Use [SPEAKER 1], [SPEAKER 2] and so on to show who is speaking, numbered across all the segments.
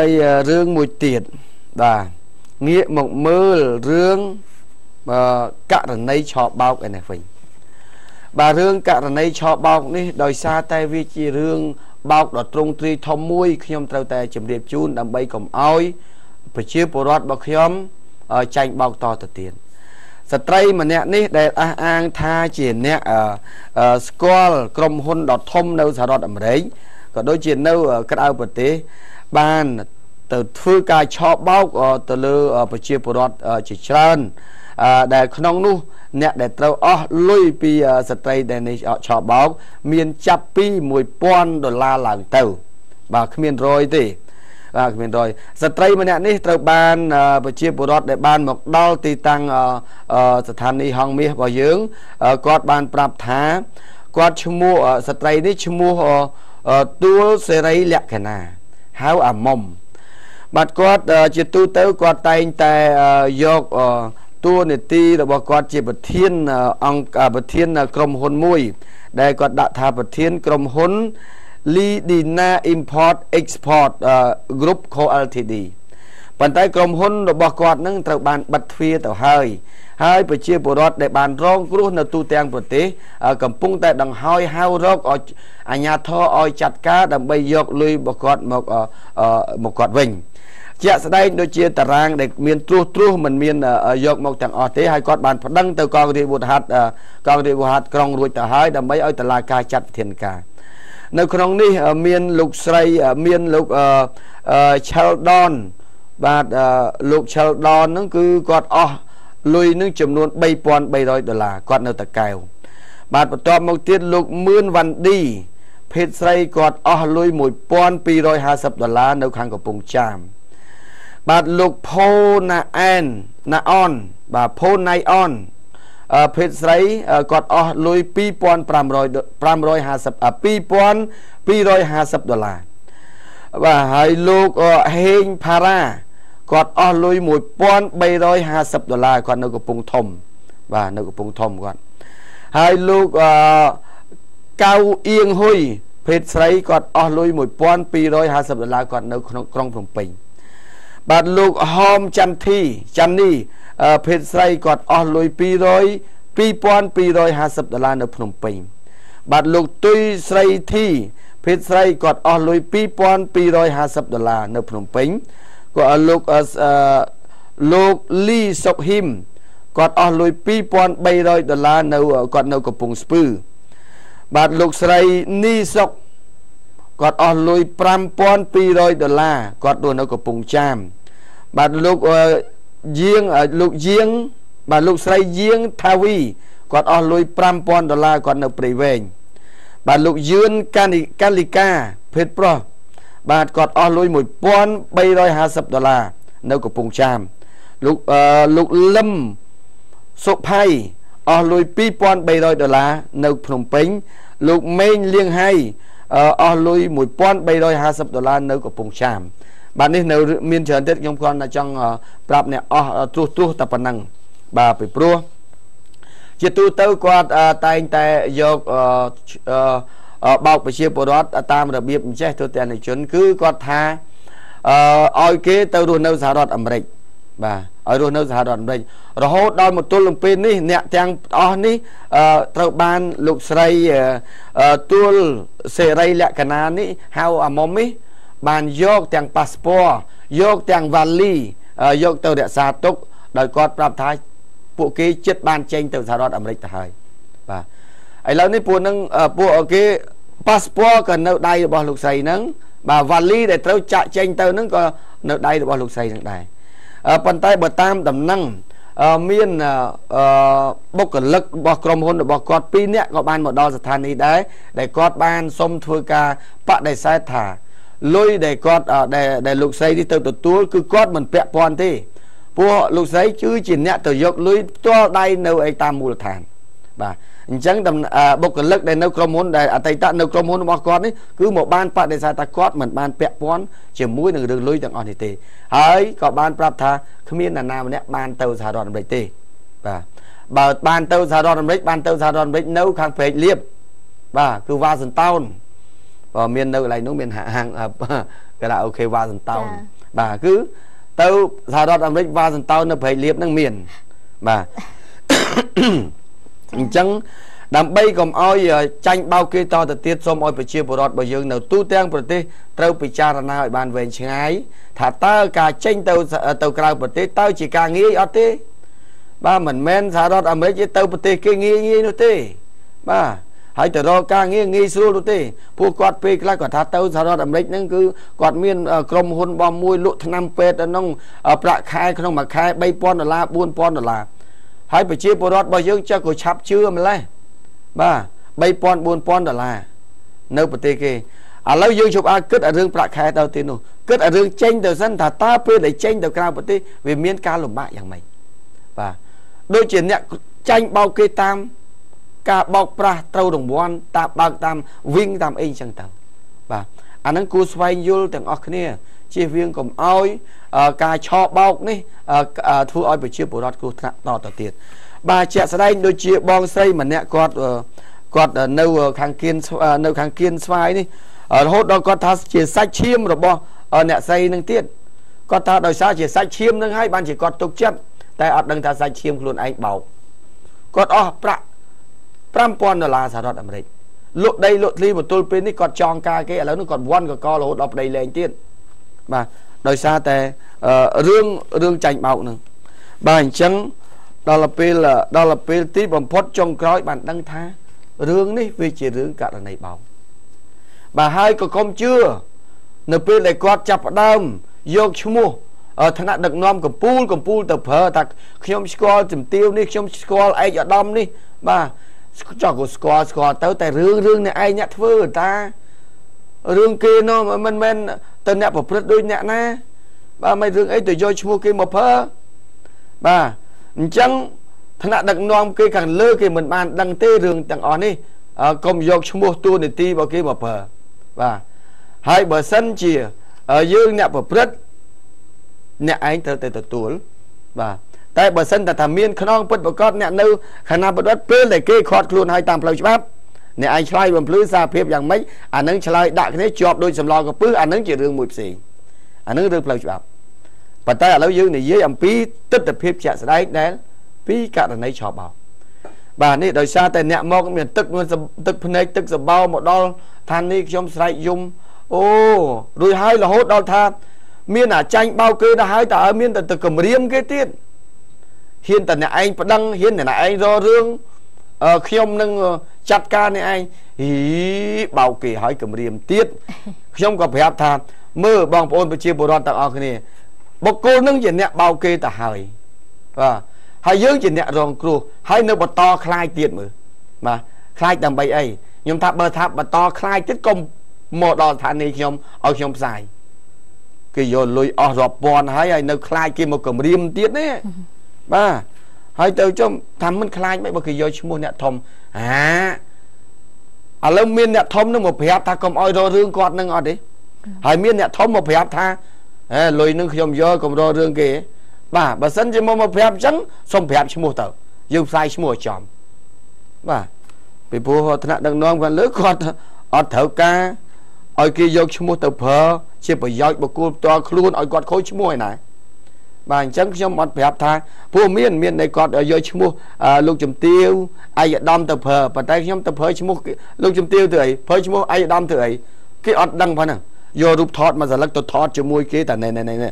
[SPEAKER 1] ហើយរឿងមួយទៀតបាទងាកមកមើលរឿងករណីឆបោកឯនេះវិញបាទរឿងករណីឆបោកនេះដោយសារតែវាជារឿងបោកដ៏ទ្រង់ទ្រាយធំមួយខ្ញុំត្រូវតែជម្រាបជូនដើម្បីកុំឲ្យប្រជាពលរដ្ឋរបស់ខ្ញុំចាញ់បោកតទៅទៀតស្ត្រីម្នាក់នេះដែលអះអាងថាជាអ្នកស្គាល់ក្រុមហ៊ុនដ៏ធំនៅសហរដ្ឋអាមេរិក ក៏ដូចជានៅក្រៅប្រទេសបានទៅធ្វើការឆោបបោកទៅលើប្រជាពលរដ្ឋជាច្រើនដែលក្នុងនោះអ្នកដែលត្រូវអស់លុយពីស្ត្រីដែលនេះឆោបបោក មានចាប់ពី1000ដុល្លារឡើងទៅ បាទគ្មានរយទេបាទគ្មានរយស្ត្រីម្នាក់នេះត្រូវបានប្រជាពលរដ្ឋដែលបានមកដល់ទីតាំងស្ថានីយ៍ហងមាសរបស់យើងគាត់បានប្រាប់ថាគាត់ឈ្មោះស្ត្រីនេះឈ្មោះ ទួលសេរីលក្ខណាហៅអាមុំបាទគាត់ជាទូទៅគាត់តែងតែយកតួនាទីរបស់គាត់ជាប្រធានអង្គប្រធានក្រុមហ៊ុនមួយ ដែលគាត់ដាក់ថាប្រធានក្រុមហ៊ុន Lidina Import Export Group Co Ltd ប៉ុន្តែក្រុមហ៊ុនរបស់គាត់នឹងត្រូវបានបិទទ្វារទៅហើយហើយប្រជាពលរដ្ឋដែលបានរងគ្រោះនៅទូទាំងប្រទេសកំពុងតែដង្ហើយហៅរកឲ្យអាជ្ញាធរឲ្យចាត់ការដើម្បីយកលុយរបស់គាត់មកមកគាត់វិញជាក់ស្ដែងដូចជាតារាងដែលមានត្រួសត្រាសមិនមានយកមកទាំងអស់ទេហើយគាត់បានប្តឹងទៅកងរាជវុធហត្ថកងរាជវុធហត្ថក្រុងរួចទៅហើយដើម្បីឲ្យតឡាការចាត់វិធានការនៅក្នុងនេះមានលោកស្រីមានលោក Sheldon បាទលោក Sheldon ហ្នឹងគឺគាត់អស់លុយនឹងចំនួន3300ដុល្លារគាត់នៅតកែវបាទបន្ទាប់មកទៀតលោកមឿនវ៉ាន់ឌីភេទស្រីគាត់អស់លុយ1250ដុល្លារនៅខាងកំពង់ចាមបាទលោកផូណាអែនណាអនបាទផូណៃអនភេទស្រីគាត់អស់លុយ2500 550 2250ដុល្លារបាទហើយលោកហេងផារ៉ា គាត់អស់លុយ1350ដុល្លារគាត់នៅកំពង់ធំ បាទនៅកំពង់ធំគាត់ហើយលោកអឺកៅអៀងហ៊ុយភេទស្រីគាត់អស់លុយ1250ដុល្លារគាត់នៅក្នុងក្រុងភ្នំពេញបាទលោកហោមចន្ទធីច័ន្ទនីភេទស្រីគាត់អស់លុយ200 2250ដុល្លារនៅភ្នំពេញបាទលោកទុយស្រីធីភេទស្រីគាត់អស់លុយ2250ដុល្លារនៅភ្នំពេញ ក៏លោកលោកលីសុកហ៊ីមគាត់អស់លុយ2300ដុល្លារនៅគាត់នៅកំពង់ស្ពឺបាទលោកស្រីនីសុកគាត់អស់លុយ5200ដុល្លារគាត់រស់នៅកំពង់ចាម បាទលោកយាងលោកយាង បាទលោកស្រីយាងថាវីគាត់អស់លុយ5000ដុល្លារគាត់នៅព្រៃវែងបាទលោកយឿនកានិកាលីកាភេទប្រុស បាទគាត់អស់លុយ1350ដុល្លារនៅកំពង់ចាមលោកលោកលឹមសុផៃអស់លុយ2300ដុល្លារនៅភ្នំពេញ លោកម៉េងលៀងហៃអស់លុយ1350ដុល្លារនៅកំពង់ចាមបាទនេះនៅមានច្រើនទៀតខ្ញុំគ្រាន់តែចង់ប្រាប់អ្នកអស់ត្រួសត្រាសតែប៉ុណ្ណឹងបាទពីព្រោះជាទូទៅគាត់តែងតែយក បោកប្រជាពលរដ្ឋតាមរបៀបអញ្ចេះទូទាំងជន គឺគាត់ថាអឺឲ្យគេទៅរស់នៅសហរដ្ឋអាមេរិកបាទឲ្យរស់នៅសហរដ្ឋអាមេរិករហូតដល់មកទល់នឹងពេលនេះអ្នកទាំងអស់នេះត្រូវបានលោកស្រីទួលសេរីលក្ខណានេះហៅអាមុំនេះបានយកទាំងប៉ាសពតយកទាំងវ៉ាលីយកទៅរក្សាទុកដោយគាត់ប្រាប់ថាពួកគេចិត្តបានចេញទៅសហរដ្ឋអាមេរិកទៅហើយបាទ ឥឡូវនេះពួកនឹងពួកគេប៉ាសពតក៏នៅដៃរបស់លោកស្រីហ្នឹងបាទវ៉ាលីដែលត្រូវចាក់ចេញទៅហ្នឹងក៏នៅដៃរបស់លោកស្រីហ្នឹងដែរប៉ុន្តែបើតាមដំណឹងមានបុគ្គលិករបស់ក្រុមហ៊ុនរបស់គាត់2នាក់ក៏បានមកដល់ស្ថានីយ៍ដែរដែលគាត់បានសុំធ្វើការបដិសេធថាលុយដែលគាត់ដែលលោកស្រីនេះទៅទទួលគឺគាត់មិនពាក់ព័ន្ធទេពួកលោកស្រីគឺជាអ្នកទៅយកលុយផ្ទាល់ដៃនៅឯតាមមូលដ្ឋានបាទ អញ្ចឹងបុគ្គលិកដែលនៅក្រុមហ៊ុនដែលអតីតនៅក្រុមហ៊ុនរបស់គាត់នេះគឺមកបានបដិសេធថាគាត់មិនបានពាក់ព័ន្ធជាមួយនឹងរឿងលុយទាំងអស់នេះទេហើយក៏បានប្រាប់ថាគ្មាននរណាម្នាក់បានទៅសហរដ្ឋអាមេរិកទេបាទបើបានទៅសហរដ្ឋអាមេរិកបានទៅសហរដ្ឋអាមេរិកនៅខាងព្រែកលៀបបាទគឺវ៉ាស៊ីនតោនក៏មាននៅកន្លែងនោះមានហាងខារ៉ាអូខេវ៉ាសន្តោនបាទគឺទៅសហរដ្ឋអាមេរិកវ៉ាសន្តោននៅព្រៃលៀបហ្នឹងមានបាទ អញ្ចឹងដើម្បីកុំឲ្យចាញ់បោកគេតទៅទៀតសូមឲ្យប្រជាពលរដ្ឋរបស់យើងនៅទូទាំងប្រទេសត្រូវពិចារណាឲ្យបានវែងឆ្ងាយថាតើការចេញទៅទៅក្រៅប្រទេសតើជាការងាយអត់ទេ បាទមិនមែនសហរដ្ឋអាមេរិកទេទៅប្រទេសគេងាយងាយនោះទេ បាទហើយទៅរកការងារងាយស្រួលនោះទេពួកគាត់ពេលខ្លះគាត់ថាទៅសហរដ្ឋអាមេរិកហ្នឹងគឺគាត់មានក្រុមហ៊ុនរបស់មួយលក់ថ្នាំពេទ្យក្នុងប្រាក់ខែក្នុងមួយខែ3000ដុល្លារ4000ដុល្លារ ហើយប្រជាពលរដ្ឋរបស់យើងចេះក៏ឆាប់ជឿម្លេះបាទ3000 4000ដុល្លារនៅប្រទេសគេឥឡូវយើងជប់អាចគិតឲ្យរឿងប្រាក់ខែទៅទីនោះគិតឲ្យរឿងចេញទៅសិនថាតើពេលដែលចេញទៅក្រៅប្រទេសវាមានការលំបាកយ៉ាងម៉េចបាទដូចជាអ្នកចាញ់បោកគេតាម ការបោកប្រាស់ត្រូវរង្វាន់តាមបើកតាមវិញតាមអីចឹងទៅបាទ អាហ្នឹងគួរស្វែងយល់ទាំងអស់គ្នាជៀសវាងកុំអោយការឆោបោកនេះធ្វើឲ្យប្រជាពលរដ្ឋគ្រោះថ្នាក់តទៅទៀតបាទជាក់ស្ដែងដូចជាបងស្រីម្នាក់គាត់គាត់នៅខាងគៀននៅខាងគៀនស្វាយនេះរហូតដល់គាត់ថាជាសាច់ឈាមរបស់អ្នកស្រីនឹងទៀតគាត់ថាដោយសារជាសាច់ឈាមនឹងហើយបានជាគាត់ទុកចិត្តតែអត់ដឹងថាសាច់ឈាមខ្លួនឯងបោកគាត់អស់ប្រាក់5000ដុល្លារសហរដ្ឋអាមេរិក លក់ដីលក់ធ្លីបន្ទល់ពេលនេះគាត់ចងការគេឥឡូវនេះគាត់វាន់កករហូតដល់ប្តីលែងទៀតបាទដោយសារតែរឿងរឿងចាញ់បោកនឹងបាទអញ្ចឹងដល់ពេលដល់ពេលទីបំផុតចុងក្រោយបានដឹងថារឿងនេះវាជារឿងករណីបោកបាទហើយក៏កុំជឿនៅពេលដែលគាត់ចាប់ផ្ដើមយកឈ្មោះឋានៈដឹកនាំកម្ពុជាកម្ពុជាទៅប្រើថាខ្ញុំស្គាល់ជំទាវនេះខ្ញុំស្គាល់ឯកឧត្តមនេះបាទ ចោះក៏ស្គាល់ស្គាល់ទៅតែរឿងរឿងអ្នកឯងអ្នកធ្វើតារឿងគេនោះមិនមែនទៅអ្នកប្រព្រឹត្តដូចអ្នកណាបាទមិនរឿងអីទៅយកឈ្មោះគេមកប្រើបាទអញ្ចឹងឋានៈដឹកនាំគេខាងលើគេមិនបានដឹងទេរឿងទាំងអស់នេះកុំយកឈ្មោះតួនាទីរបស់គេមកប្រើបាទហើយបើសិនជាយើងអ្នកប្រព្រឹត្តអ្នកឯងត្រូវតែទទួលបាទ តែបើសិនតែថាមានខ្នងពិតប្រកបអ្នកនៅខណៈបដិវត្តពេលដែលគេខាត់ខ្លួនឲ្យតាមផ្លូវច្បាប់អ្នកឯងឆ្លើយបំភ្លឺសារភាពយ៉ាងម៉េចអានឹងឆ្លើយដាក់គ្នាជាប់ដូចសម្លកពឹសអានឹងជារឿងមួយផ្សេងអានឹងរឿងផ្លូវច្បាប់ប៉ុន្តែឥឡូវយើងនិយាយអំពីទស្សនវិជ្ជាជាក់ស្ដែងដែលពីករណីឆោបបោបាទនេះដោយសារតែអ្នកមកមានទឹកមានទឹកភ្នែកទឹកសបោមកដល់ឋាននេះខ្ញុំស្រែកយំអូរួចហើយរហូតដល់ថា មានអាចាញ់បោកគេដល់ហើយតើឲ្យមានតែទៅគម្រាមគេទៀត ហ៊ានតែអ្នកឯងប្តឹងហ៊ានតែអ្នកឯងរករឿងខ្ញុំនឹងចាត់ការនេះឯងហីបោកគេឲ្យគម្រាមទៀតខ្ញុំក៏ប្រាប់ថា មើលបងប្អូនប្រជាពលរដ្ឋទាំងអស់គ្នាបុគ្គលនឹងជាអ្នកបោកគេទៅហើយបាទហើយយើងជាអ្នករងគ្រោះហើយនៅបន្តខ្លាយទៀតមើលបាទខ្លាយដើម្បីអីខ្ញុំថាបើថាបន្តខ្លាយទៀតកុំមកដល់ស្ថានីយ៍ខ្ញុំឲ្យខ្ញុំផ្សាយគេយកលុយអស់រាប់ពាន់ហើយហើយនៅខ្លាចគេមកគម្រាមទៀតនេះ បាទហើយទៅចុះថាមិនខ្លាចមិនបើគេយកឈ្មោះអ្នកធំអាឥឡូវមានអ្នកធំនឹងមកប្រាប់ថាកុំអោយរករឿងគាត់នឹងអត់ទេហើយមានអ្នកធំមកប្រាប់ថាអេលុយនឹងខ្ញុំយកកុំរករឿងគេបាទបើសិនជាមកមកប្រាប់អញ្ចឹងសូមប្រាប់ឈ្មោះទៅយើងផ្សាយឈ្មោះឲ្យចំបាទពីព្រោះថ្នាក់ដឹកនាំគាត់លើគាត់អត់ត្រូវការឲ្យគេយកឈ្មោះទៅប្រើជាប្រយោជន៍បុគ្គលផ្ទាល់ខ្លួនឲ្យគាត់ខូចឈ្មោះឯណា បាទអញ្ចឹងខ្ញុំអត់ប្រាប់ថាព្រោះមានមាននៃគាត់យកឈ្មោះលោកជំទាវអាយដាមទៅប្រើប៉ុន្តែខ្ញុំទៅប្រើឈ្មោះលោកជំទាវទៅអីប្រើឈ្មោះអាយដាមទៅអីគេអត់ដឹងប៉ុណ្ណាយករូបថតមកសន្លឹកទៅថតជាមួយគេតែណែណែណែ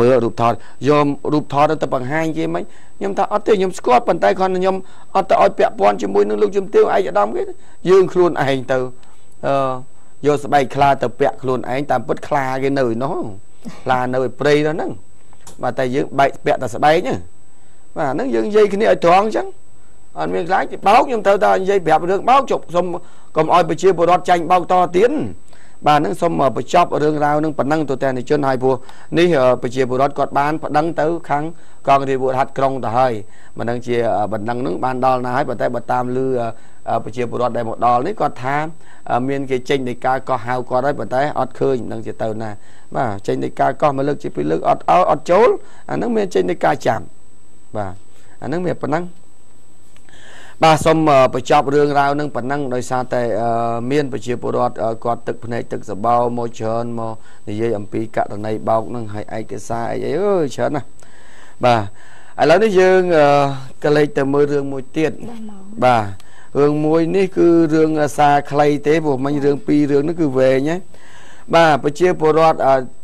[SPEAKER 1] មើលរូបថតយករូបថតទៅបង្ហាញគេមិនខ្ញុំថាអត់ទេខ្ញុំស្គាល់ប៉ុន្តែគាត់ខ្ញុំអត់ទៅឲ្យពាក់ព័ន្ធជាមួយនឹងលោកជំទាវឯកឧត្តមគេយើងខ្លួនឯងទៅអឺយកស្បែកខ្លាទៅពាក់ខ្លួនឯងតាមពិតខ្លាគេនៅឯនោះខ្លានៅឯព្រៃនោះហ្នឹង បាទតែយើងបែកពាក់តែស្បែកហ្នឹងបាទហ្នឹងយើងនិយាយគ្នាឲ្យត្រង់អញ្ចឹងអត់មានខ្លាចបោកខ្ញុំត្រូវតែនិយាយប្រាប់រឿងបោកជប់សុំកុំឲ្យប្រជាពលរដ្ឋចាញ់បោកតទៀត បាទនឹងសូមបញ្ចប់រឿងរ៉ាវនឹងប៉ុណ្ណឹងទៅតែនិជនហើយព្រោះនេះប្រជាពលរដ្ឋគាត់បានប្តឹងទៅខាងកងរាជវុធហាត់ក្រុងទៅហើយមិនដឹងជាបណ្ដឹងនឹងបានដល់ណាហើយប៉ុន្តែបើតាមលឺប្រជាពលរដ្ឋដែលមកដល់នេះគាត់ថាមានគេចេញនៃការកោះហៅគាត់ហើយប៉ុន្តែអត់ឃើញនឹងជាទៅណាបាទចេញនៃការកោះមួយលើកជាពីរលើកអត់អត់ចូលអានឹងមានចេញនៃការចាំបាទអានឹងមានប៉ុណ្ណឹង បាទសូមបញ្ចប់រឿងរ៉ាវនឹងប៉ុណ្ណឹងដោយសារតែមានប្រជាពលរដ្ឋគាត់ទឹកភ្នែកទឹកសបោមកច្រើនមកនិយាយអំពីករណីបោកនឹងហើយឯកសារអីអីអើយច្រើនណាស់បាទឥឡូវនេះយើងក៏លេចទៅមើលរឿងមួយទៀតបាទរឿងមួយនេះគឺរឿងសារខ្លីទេព្រោះមិញរឿងពីររឿងនេះគឺវែងហ៎បាទប្រជាពលរដ្ឋ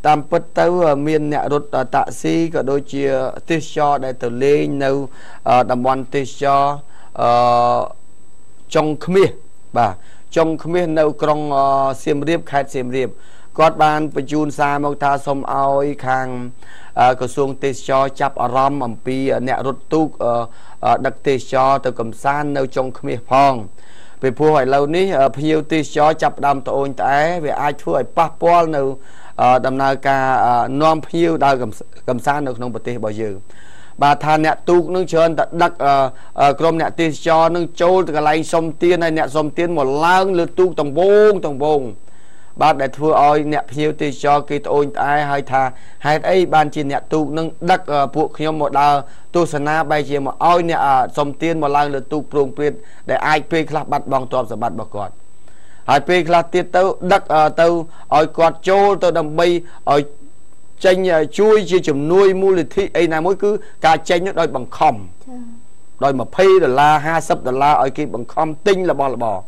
[SPEAKER 1] តាមពិតទៅ មានអ្នករត់តាក់ស៊ីក៏ដូចជាទេសចរដែលទៅលេងនៅតំបន់ទេសចរ អឺចុងខ្មាសបាទចុងខ្មាសនៅក្រុងសៀមរាបខេត្តសៀមរាបគាត់បានបញ្ជូនសារមកថាសូមឲ្យខាងក្រសួងទេសចរចាប់អារម្មណ៍អំពីអ្នករត់ទូកដឹកទេសចរទៅកំសាន្តនៅចុងខ្មាសផងពីព្រោះឥឡូវនេះភ្ញៀវទេសចរចាប់ដើមត្អូញត្អែវាអាចធ្វើឲ្យប៉ះពាល់នៅដំណើរការនាំភ្ញៀវដើរកំសាន្តនៅក្នុងប្រទេសរបស់យើង បាទថាអ្នកទូកនឹងច្រើនតែដឹកក្រុមអ្នកទេសចរនឹងចូលទៅកន្លែងសុំទានហើយអ្នកសុំទានមកឡើងលើទូកតំបូងតំបូងបាទដែលធ្វើឲ្យអ្នកភ្ញៀវទេសចរគេត្អូញត្អែហើយថាហេតុអីបានជាអ្នកទូកនឹងដឹកពួកខ្ញុំមកដើរទស្សនាបែរជាមកឲ្យអ្នកសុំទានមកឡើងលើទូកប្រងព្រាតដែលអាចពេលខ្លះបាត់បង់ទ្រព្យសម្បត្តិរបស់គាត់ហើយពេលខ្លះទៀតទៅដឹកទៅឲ្យគាត់ចូលទៅដើម្បីឲ្យ ចេញជួយជាជំនួយមូលនិធិអីណាមួយគឺការចេញនោះដោយបង្ខំដោយ20ដុល្លារ50ដុល្លារឲ្យគេបង្ខំទិញរបស់របរ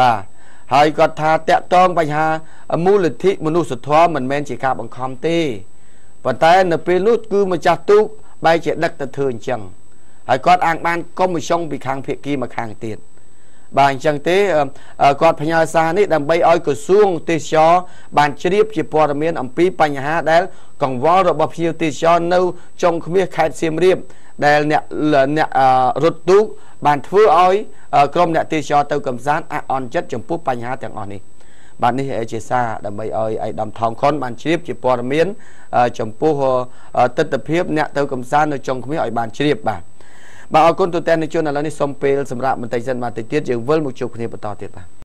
[SPEAKER 1] បាទហើយគាត់ថាតាក់តងបញ្ហាមូលនិធិមនុស្សធម៌មិនមែនជាការបង្ខំទេប៉ុន្តែនៅពេលនោះគឺម្ចាស់ទូកបែរជាដឹកទៅធ្វើអញ្ចឹងហើយគាត់អាងបានកុំចុងពីខាងភៀកគីមកខាងទៀត បាទអញ្ចឹងទេគាត់ផ្ញើសារនេះដើម្បីឲ្យក្រសួងទេសចរបានជ្រាបជាព័ត៌មានអំពីបញ្ហាដែលកង្វល់របស់ភ្ញៀវទេសចរនៅចុងឃ្មាសខេត្តសៀមរាបដែលអ្នកអ្នករត់ទូកបានធ្វើឲ្យក្រុមអ្នកទេសចរទៅកំសាន្តអអន់ចិត្តចំពោះបញ្ហាទាំងអស់នេះបាទនេះជាសារដើម្បីឲ្យឯកឧត្តមថងខុនបានជ្រាបជាព័ត៌មានចំពោះទស្សនវិជ្ជាអ្នកទៅកំសាន្តនៅចុងឃ្មាសឲ្យបានជ្រាបបាទ បាទអរគុណទូទាំងជនឥឡូវនេះសូមពេលសម្រាប់បន្តិចសិនបាទតិចទៀតយើងវិលមកជួបគ្នាបន្តទៀតបាទ